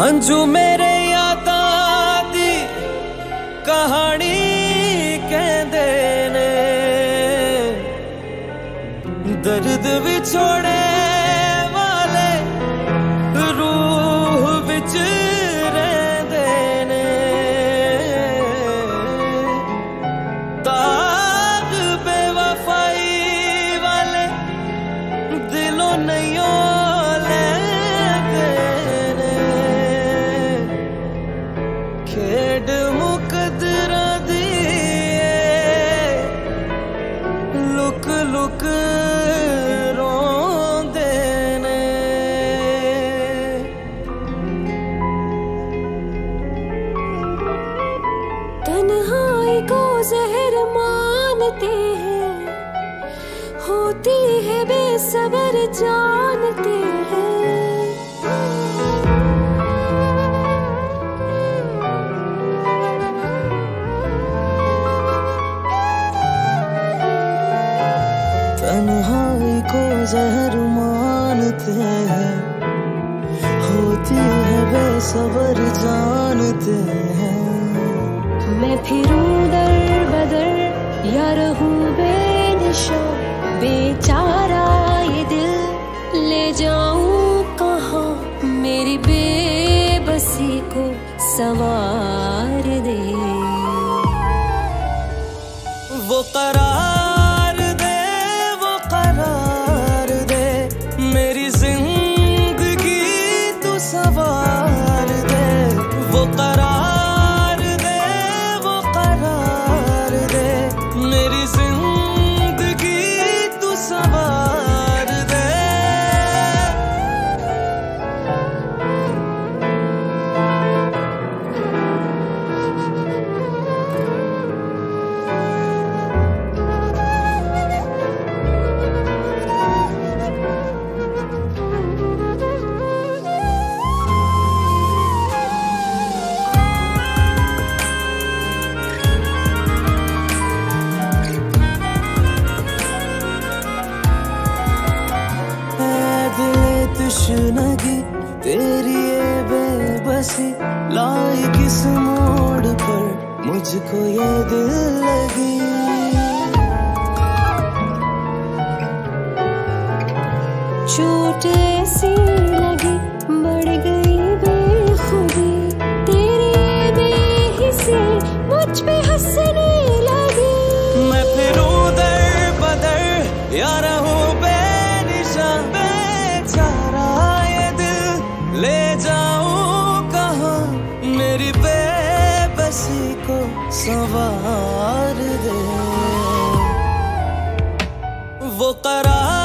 ਹੰਝੂ ਮੇਰੇ ਯਾਦਾਂ ਦੀ ਕਹਾਣੀ ਕਹਿੰਦੇ ਨੇ। ਦਰਦ ਵਿਛੋੜੇ ਵਾਲੇ ਰੂਹ ਵਿੱਚ ਰਹਿੰਦੇ ਨੇ। ਤਾਗ ਬੇਵਫਾਈ ਵਾਲੇ ਦਿਲੋਂ ਨਹੀਂ तन्हाई को जहर मानते हैं। होती है बेसबर जानते हैं। तन्हाई को जहर मानते हैं। होती है बेसबर जानते मेरी बेबसी को संवार दे। वो करार मुझको ये दिल लगी चोट ऐसी लगी बढ़ गई बेखुदी। तेरी बेहिसी मुझ पे हंसने लगी। मैं फिर दर बदर यार हूँ बेनिशा बेचारा ये दिल ले जाऊँ कहाँ? मेरी बेबसी को संवार दे। वो करार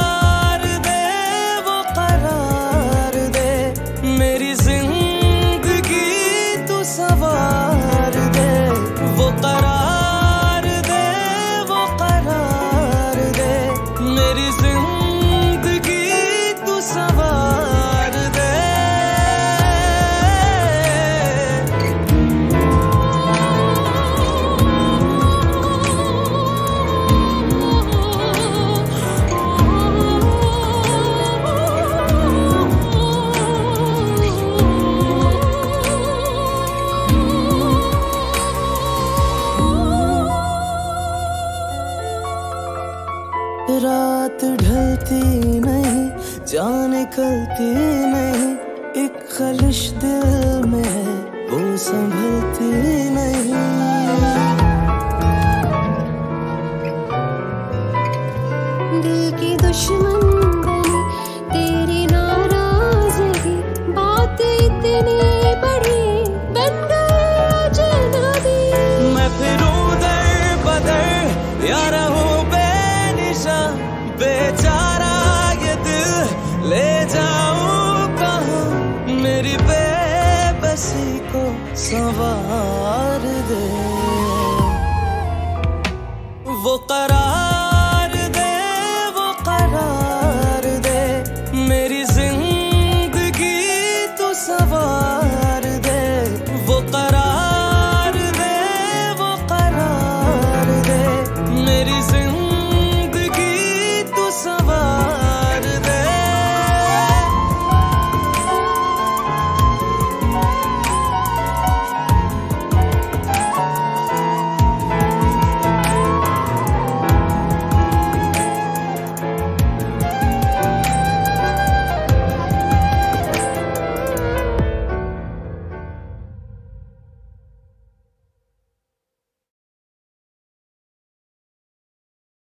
रात ढलती नहीं जान निकलती नहीं एक खलिश दिल में है वो संभलती संवार दे। वो करार